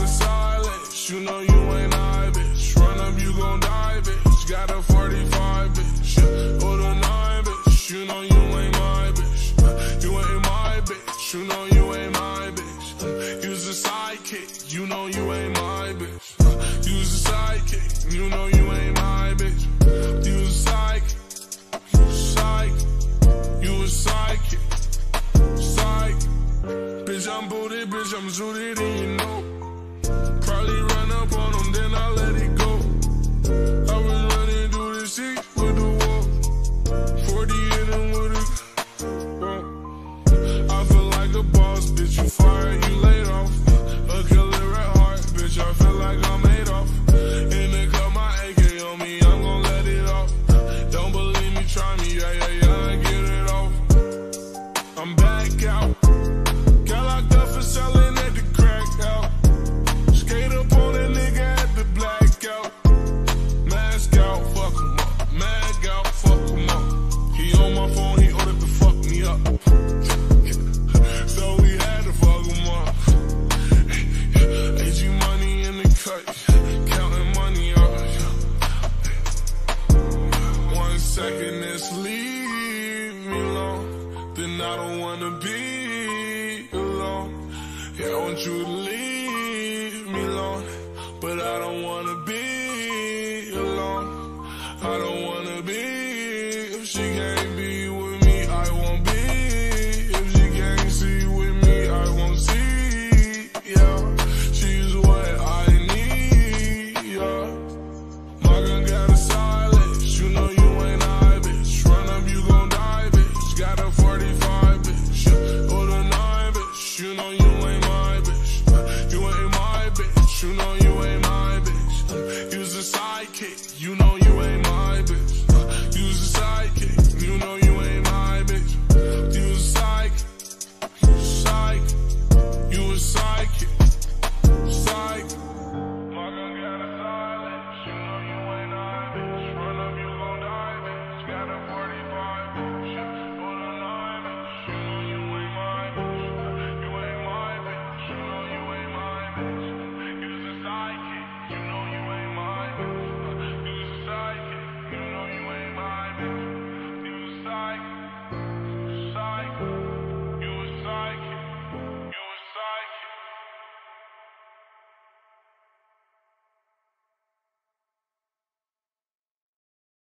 bitch. You know you ain't I, bitch. Run up, you gon' die, bitch. Got a 45, bitch. Or the 9, bitch. You know you ain't my bitch. You ain't my bitch. You know you ain't my bitch. Use a sidekick. You know you ain't my bitch. Use a sidekick. You know you ain't my bitch. Use a sidekick. You a sidekick. You a sidekick. Psych. Bitch, I'm booted, bitch, I'm zooted, and you know. Then I let it go. I was running through the shit with the wall. 40 in them with whoa. I feel like a boss, bitch, you fired, you laid off. A killer at heart, bitch, I feel like I'm made off. Let's leave me alone. Then I don't wanna be you ain't